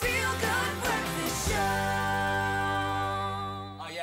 Feel Good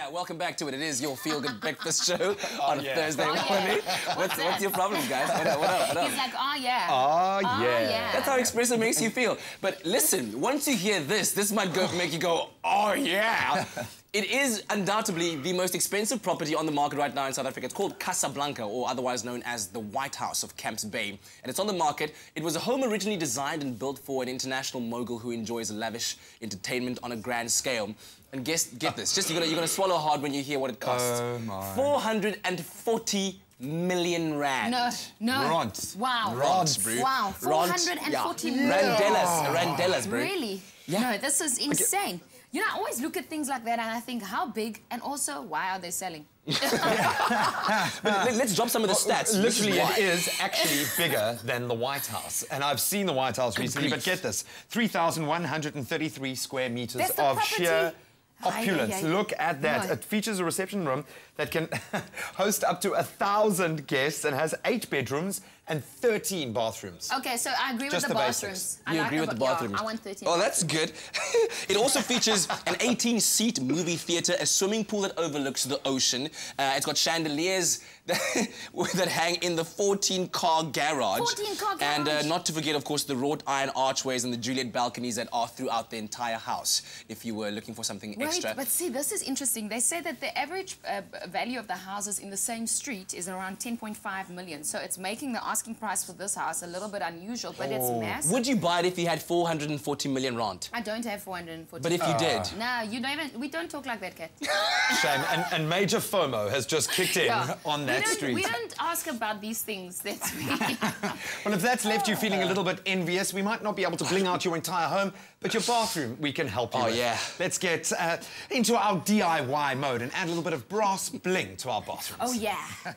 yeah, welcome back to it. It is your feel good breakfast show oh, on a yeah. Thursday Oh, yeah. morning. What's What's, what's your problem, guys? What up? What up? What up? He's like, oh yeah. Oh, Oh, yeah. yeah. That's how Expresso makes you feel. But listen, once you hear this, this might go make you go, oh yeah. It is undoubtedly the most expensive property on the market right now in South Africa. It's called Casablanca, or otherwise known as the White House of Camps Bay. And it's on the market. It was a home originally designed and built for an international mogul who enjoys lavish entertainment on a grand scale. And guess, get this, just you're gonna, you're gonna swallow hard when you hear what it costs. Oh, my. 440 million rand. No, no. Rand. Wow. Rand, bro. Wow, Rand, 440 yeah. million. Randellas, randellas, bro. Really? Yeah. No, this is insane. You know, I always look at things like that and I think, how big and also why are they selling? Let, us drop some of the stats. This is Literally, it is actually bigger than the White House. And I've seen the White House recently, but get this 3,133 square meters That's the of property? sheer Opulence. ay, ay. Look at that. It features a reception room that can host up to a thousand guests and has eight bedrooms and 13 bathrooms. Okay, so I agree Just with the, the bathrooms. basics. I You like agree with the ba- bathrooms? Yeah, I want 13. Oh, that's good. it also features an 18-seat movie theater, a swimming pool that overlooks the ocean. Uh, it's got chandeliers that, that hang in the 14-car garage. 14-car garage. And uh, not to forget, of course, the wrought iron archways and the Juliet balconies that are throughout the entire house. If you were looking for something Wait, extra. but see, this is interesting. They say that the average uh, value of the houses in the same street is around 10.5 million. So it's making the asking price for this house a little bit unusual, but it's massive. Would you buy it if you had 440 million rand? I don't have 440. But if you did, No, you don't even, we don't talk like that, Kat. Shame. And, and major FOMO has just kicked in Yeah. on we that don't, street. We don't ask about these things. That's me. Well, if that's left you feeling a little bit envious, we might not be able to bling out your entire home, but your bathroom we can help you Oh, with. yeah. Let's get uh, into our DIY mode and add a little bit of brass bling to our bathrooms. oh, yeah.